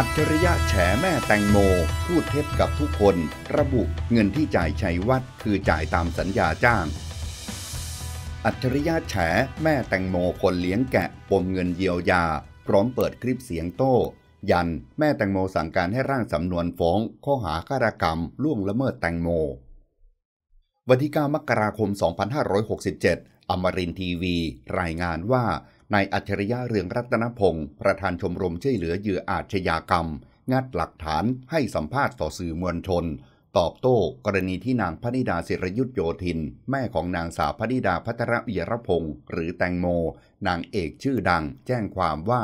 อัจฉริยะแฉแม่แตงโม พูดเท็จกับทุกคน ระบุเงินที่จ่ายชัยวัดคือจ่ายตามสัญญาจ้าง อัจฉริยะแฉแม่แตงโมคนเลี้ยงแกะปมเงินเยียวยา พร้อมเปิดคลิปเสียงโต้ ยันแม่แตงโมสั่งการให้ร่างสำนวนฟ้อง ข้อหาฆาตกรรม ล่วงละเมิดแตงโม วันที่ 9 มกราคม 2567 อมรินทีวี รายงานว่า นายอัจฉริยะเรืองรัตนพงศ์ประธานชมรมช่วยเหลือเหยื่ออาชญากรรม งัดหลักฐานให้สัมภาษณ์ต่อสื่อมวลชน ตอบโต้กรณีที่นางพนิดาศิรยุทธโยธิน แม่ของนางสาวพนิดาพัทรวิยรพงศ์หรือแตงโม นางเอกชื่อดัง แจ้งความว่า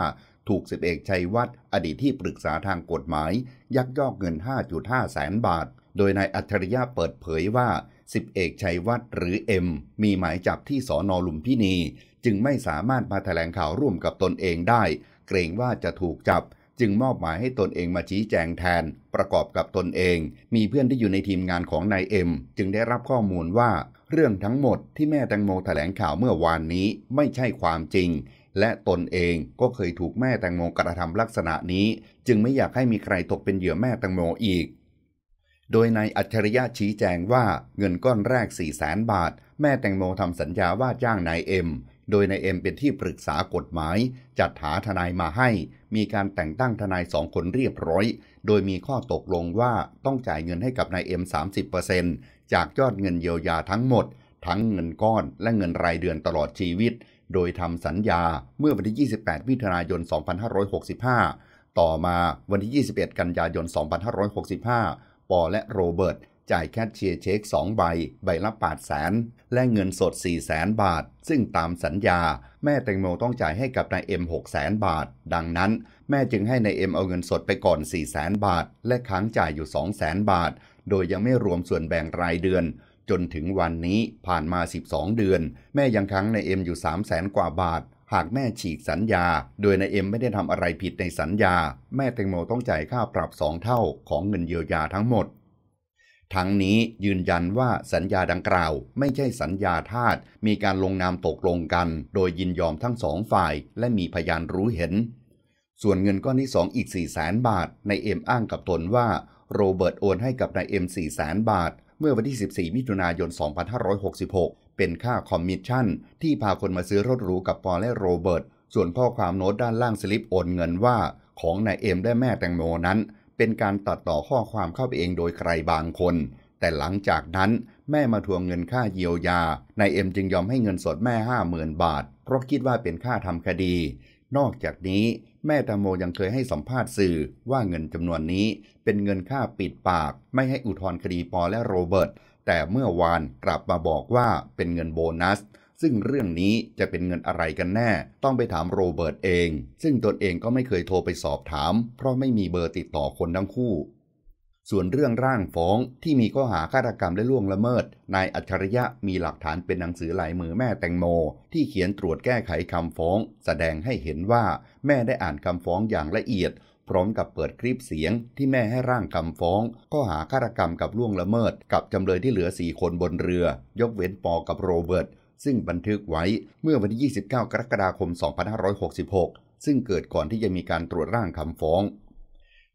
ถูกสิบเอกชัยวัฒน์อดีตที่ปรึกษาทางกฎหมาย ยักยอกเงิน 5.5 แสนบาท โดยนายอัจฉริยะเปิดเผยว่า สิบเอกชัยวัฒน์หรือเอ็มมีหมายจับที่สอนอลุมพินี จึงไม่สามารถมาแถลงข่าวร่วมกับตนเองได้ เกรงว่าจะถูกจับ จึงมอบหมายให้ตนเองมาชี้แจงแทน ประกอบกับตนเอง มีเพื่อนที่อยู่ในทีมงานของนายเอ็มจึงได้รับข้อมูลว่า เรื่องทั้งหมดที่แม่แตงโมแถลงข่าวเมื่อวานนี้ไม่ใช่ความจริงและตนเองก็เคยถูกแม่แตงโมกระทำลักษณะนี้ จึงไม่อยากให้มีใครตกเป็นเหยื่อแม่แตงโมอีก โดยนายอัจฉริยะชี้แจงว่าเงินก้อนแรก 4 0 0แสนบาท แม่แตงโมทำสัญญาว่าจ้างนายเอ็ม โดยนายเอ็มเป็นที่ปรึกษากฎหมาย จัดหาทนายมาให้ มีการแต่งตั้งทนายสองคนเรียบร้อย โดยมีข้อตกลงว่าต้องจ่ายเงินให้กับนายเอ็ม 30%จากยอดเงินเยียวยาทั้งหมด ทั้งเงินก้อนและเงินรายเดือนตลอดชีวิต โดยทำสัญญาเมื่อวันที่ 28 มิถุนายน 2565 ต่อมาวันที่ 21 กันยายน 2565 ปอและโรเบิร์ตจ่ายแคชเชียร์เช็ค 2 ใบ ใบละ8แสนและเงินสด4แสนบาท ซึ่งตามสัญญา แม่แตงโมต้องจ่ายให้กับนายเอ็ม6แสนบาท ดังนั้น แม่จึงให้นายเอ็มเอาเงินสดไปก่อน4แสนบาท และค้างจ่ายอยู่2แสนบาท โดยยังไม่รวมส่วนแบ่งรายเดือน จนถึงวันนี้ผ่านมา 12 เดือน แม่ยังค้างนายเอ็มอยู่3แสนกว่าบาท หากแม่ฉีกสัญญา โดยนายเอ็มไม่ได้ทำอะไรผิดในสัญญา แม่แตงโมต้องจ่ายค่าปรับสองเท่าของเงินเยียวยาทั้งหมด ทั้งนี้ยืนยันว่าสัญญาดังกล่าว ไม่ใช่สัญญาทาสมีการลงนามตกลงกัน โดยยินยอมทั้งสองฝ่าย และมีพยานรู้เห็น ส่วนเงินก้อนที่สองอีก4 0 0แสนบาทนายเอ็มอ้างกับตนว่าโรเบิร์ตโอนให้กับนายเอ็ม4 0 0แสนบาท เมื่อวันที่ 14 มิถุนายน 2566 เป็นค่าคอมมิชชั่น ที่พาคนมาซื้อรถหรูกับปอและโรเบิร์ต ส่วนข้อความโน้ตด้านล่างสลิปโอนเงินว่า ของนายเอ็มและแม่แตงโมนั้น เป็นการตัดต่อข้อความเข้าไปเองโดยใครบางคน แต่หลังจากนั้นแม่มาทวงเงินค่าเยียวยานายเอ็มจึงยอมให้เงินสดแม่ห้าหมื่นบาท เพราะคิดว่าเป็นค่าทำคดี นอกจากนี้แม่แตงโมยังเคยให้สัมภาษณ์สื่อว่าเงินจำนวนนี้เป็นเงินค่าปิดปาก ไม่ให้อุทธรณ์คดีปอและโรเบิร์ตแต่เมื่อวานกลับมาบอกว่าเป็นเงินโบนัส ซึ่งเรื่องนี้จะเป็นเงินอะไรกันแน่ ต้องไปถามโรเบิร์ตเอง ซึ่งตนเองก็ไม่เคยโทรไปสอบถาม เพราะไม่มีเบอร์ติดต่อคนทั้งคู่ ส่วนเรื่องร่างฟ้องที่มีข้อหาฆาตกรรมและล่วงละเมิด นายอัจฉริยะมีหลักฐานเป็นหนังสือลายมือแม่แตงโม ที่เขียนตรวจแก้ไขคำฟ้อง แสดงให้เห็นว่าแม่ได้อ่านคำฟ้องอย่างละเอียด พร้อมกับเปิดคลิปเสียงที่แม่ให้ร่างคำฟ้อง ข้อหาฆาตกรรมกับล่วงละเมิด กับจำเลยที่เหลือ4คนบนเรือ ยกเว้นปอกับโรเบิร์ตซึ่งบันทึกไว้เมื่อวันที่ 29 กรกฎาคม 2566 ซึ่งเกิดก่อนที่จะมีการตรวจร่างคำฟ้อง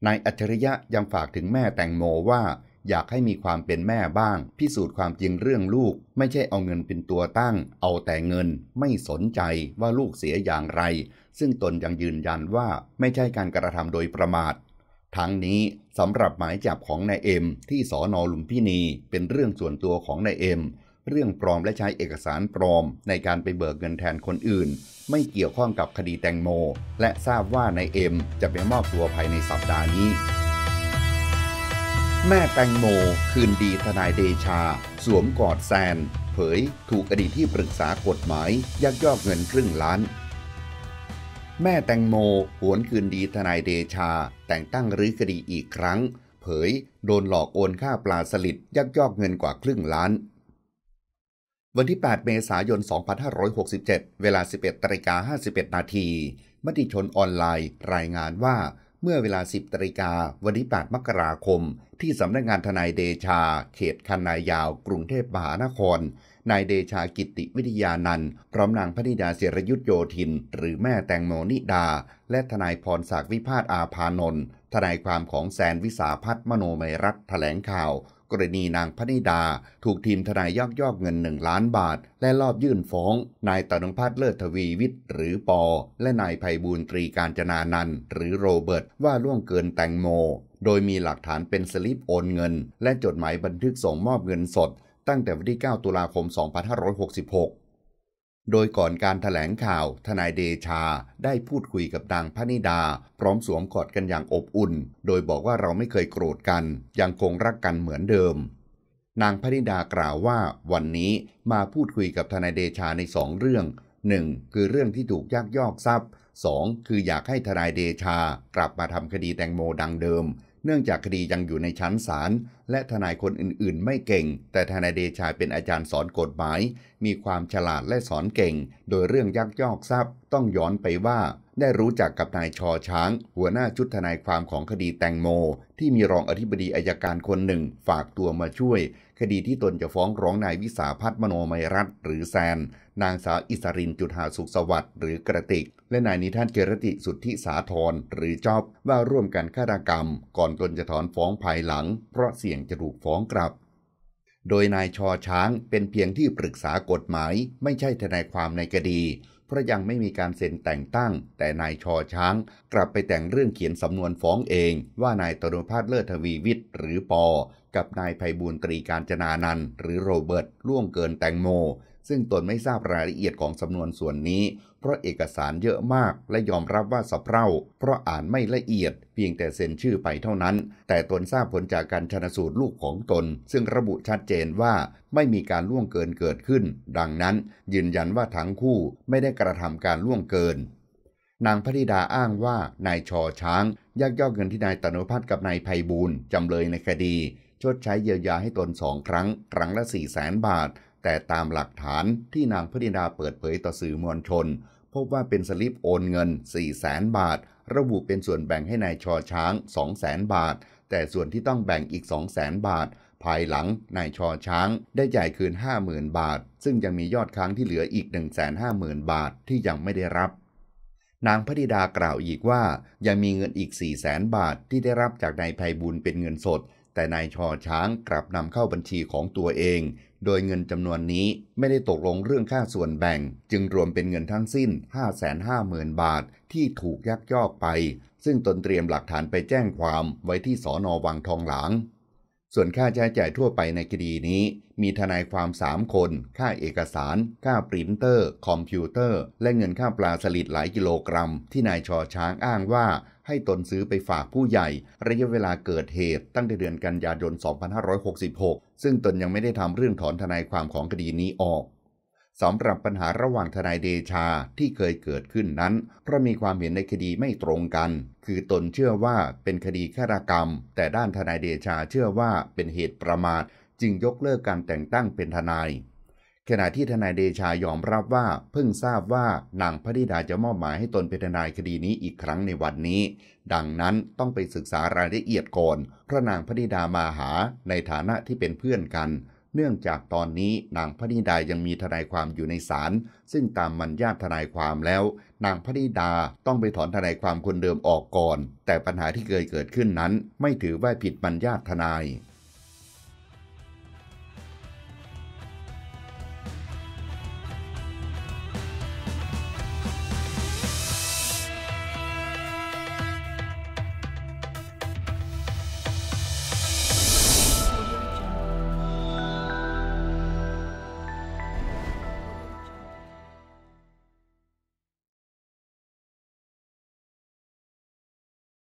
นายอัจฉริยะยังฝากถึงแม่แตงโมว่า อยากให้มีความเป็นแม่บ้าง พิสูจน์ความจริงเรื่องลูก ไม่ใช่เอาเงินเป็นตัวตั้ง เอาแต่เงิน ไม่สนใจว่าลูกเสียอย่างไร ซึ่งตนยังยืนยันว่าไม่ใช่การกระทำโดยประมาททั้งนี้สำหรับหมายจับของนายเอ็มที่สอนอลุมพินีเป็นเรื่องส่วนตัวของนายเอ็ม เรื่องปลอมและใช้เอกสารปลอม ในการไปเบิกเงินแทนคนอื่น ไม่เกี่ยวข้องกับคดีแตงโม และทราบว่านายเอ็มจะไปมอบตัวภายในสัปดาห์นี้ แม่แตงโม คืนดีทนายเดชา สวมกอดแซน เผย ถูกอดีตที่ปรึกษากฎหมาย ยักยอกเงินครึ่งล้านแม่แตงโมหวนคืนดีทนายเดชา แต่งตั้งรื้อคดีอีกครั้ง เผย โดนหลอกโอนค่าปลาสลิดยักยอกเงินกว่าครึ่งล้าน วันที่ 8 เมษายน 2567 เวลา 11นาฬิกา51 นาที มติชนออนไลน์รายงานว่า เมื่อเวลา 10นาฬิกาวันที่ 8 มกราคม ที่สำนักงานทนายเดชา เขตคันนายาว กรุงเทพมหานคร นายเดชากิติวิทยานันท์พร้อมนางพนิดาเสรยุทธโยธิน หรือแม่แตงโมนิดา และทนายพรศักดิ์วิพาทอาภานนท์ทนายความของแซนวิสาพัฒน์มโนมัยรัฐแถลงข่าว กรณีนางพนิดา ถูกทีมทนายยักยอกเงินหนึ่งล้านบาท และรอบยื่นฟ้อง นายตนงพัฒน์เลิศทวีวิทย์หรือปอ และนายภัยบูลตรีการจนานันหรือโรเบิร์ตว่าล่วงเกินแตงโม โดยมีหลักฐานเป็นสลิปโอนเงิน และจดหมายบันทึกส่งมอบเงินสด ตั้งแต่วันที่ 9 ตุลาคม 2566 โดยก่อนการถแถลงข่าว ทนายเดชาได้พูดคุยกับนางพนิดา พร้อมสวมกอดกันอย่างอบอุ่น โดยบอกว่าเราไม่เคยโกรธกัน ยังคงรักกันเหมือนเดิม นางพนิดากล่าวว่าวันนี้มาพูดคุยกับทนายเดชาในสองเรื่อง 1. คือเรื่องที่ถูกยักยอกทรัพย์ 2. คืออยากให้ทนายเดชากลับมาทำคดีแตงโมดังเดิม เนื่องจากคดียังอยู่ในชั้นศาลและทนายคนอื่นๆ ไม่เก่ง แต่ทนายเดชาเป็นอาจารย์สอนกฎหมาย มีความฉลาดและสอนเก่ง โดยเรื่องยักยอกทรัพย์ ต้องย้อนไปว่าได้รู้จักกับนายชอช้าง หัวหน้าชุดทนายความของคดีแตงโม ที่มีรองอธิบดีอายการคนหนึ่งฝากตัวมาช่วย คดีที่ตนจะฟ้องร้องนายวิสาพัฒน์มโนมัยรัตน์หรือแซน นางสาวอิสรินจุธาสุขสวัสดิ์หรือกระติก และนายนิทัศน์เกรติสุทธิสาธรหรือจอบว่าร่วมกันฆาตกรรม ก่อนตนจะถอนฟ้องภายหลัง เพราะเสี่ยงจะถูกฟ้องกลับ โดยนายชอช้างเป็นเพียงที่ปรึกษากฎหมาย ไม่ใช่ทนายความในคดี เพราะยังไม่มีการเซ็นแต่งตั้ง แต่นายชอช้าง กลับไปแต่งเรื่องเขียนสำนวนฟ้องเอง ว่านายตนุพัฒน์เลิศทวีวิทย์หรือปอ กับนายภัยบูลตรีการจนานันหรือโรเบิร์ตล่วงเกินแตงโม ซึ่งตนไม่ทราบรายละเอียดของสำนวนส่วนนี้ เพราะเอกสารเยอะมากและยอมรับว่าสะเพร่า เพราะอ่านไม่ละเอียด เพียงแต่เซ็นชื่อไปเท่านั้น แต่ตนทราบผลจากการชนสูตรลูกของตน ซึ่งระบุชัดเจนว่าไม่มีการล่วงเกินเกิดขึ้น ดังนั้น ยืนยันว่าทั้งคู่ไม่ได้กระทำการล่วงเกินนางพธิดาอ้างว่านายชอช้าง ยักยอกเงินที่นายตนุพัฒน์กับนายภัยบูลย์จำเลยในคดี ชดใช้เยียวยาให้ตนสองครั้ง ครั้งละ4 0 0แสนบาท แต่ตามหลักฐานที่นางพธิดาเปิดเผยต่อสื่อมวลชน พบว่าเป็นสลิปโอนเงิน 4 0 0แสนบาท ระบุเป็นส่วนแบ่งให้นายชอช้าง 2 0 0แสนบาท แต่ส่วนที่ต้องแบ่งอีก 2 0 0แสนบาท ภายหลังนายชอช้าง ได้จ่ายคืน 50,000 บาท ซึ่งยังมียอดค้างที่เหลืออีก 150,000 บาทที่ยังไม่ได้รับนางพธิดากล่าวอีกว่า ยังมีเงินอีก4 0 0แสนบาทที่ได้รับจากนายภัยบุญเป็นเงินสด แต่นายชอช้างกลับนำเข้าบัญชีของตัวเอง โดยเงินจำนวนนี้ไม่ได้ตกลงเรื่องค่าส่วนแบ่ง จึงรวมเป็นเงินทั้งสิ้น 550,000 บาทที่ถูกยักยอกไป ซึ่งตนเตรียมหลักฐานไปแจ้งความไว้ที่สอนอวังทองหลาง ส่วนค่าใช้จ่ายทั่วไปในคดีนี้ มีทนายความ 3 คน ค่าเอกสาร ค่าปรินเตอร์ คอมพิวเตอร์ และเงินค่าปลาสลิดหลายกิโลกรัม ที่นายชอช้างอ้างว่า ให้ตนซื้อไปฝากผู้ใหญ่ ระยะเวลาเกิดเหตุตั้งแต่เดือนกันยายน 2566 ซึ่งตนยังไม่ได้ทำเรื่องถอนทนายความของคดีนี้ออกสำหรับปัญหาระหว่างทนายเดชาที่เคยเกิดขึ้นนั้น เพราะมีความเห็นในคดีไม่ตรงกัน คือตนเชื่อว่าเป็นคดีฆาตกรรม แต่ด้านทนายเดชาเชื่อว่าเป็นเหตุประมาท จึงยกเลิกการแต่งตั้งเป็นทนาย ขณะที่ทนายเดชายอมรับว่าเพิ่งทราบว่านางพระธิดาจะมอบหมายให้ตนเป็นทนายคดีนี้อีกครั้งในวันนี้ ดังนั้นต้องไปศึกษารายละเอียดก่อนเพราะนางพระธิดามาหาในฐานะที่เป็นเพื่อนกัน เนื่องจากตอนนี้นางพระนิดายังมีทนายความอยู่ในศาลซึ่งตามมันญาติทนายความแล้ว นางพระนิดาต้องไปถอนทนายความคนเดิมออกก่อน แต่ปัญหาที่เคยเกิดขึ้นนั้น ไม่ถือว่าผิดมันญาติทนาย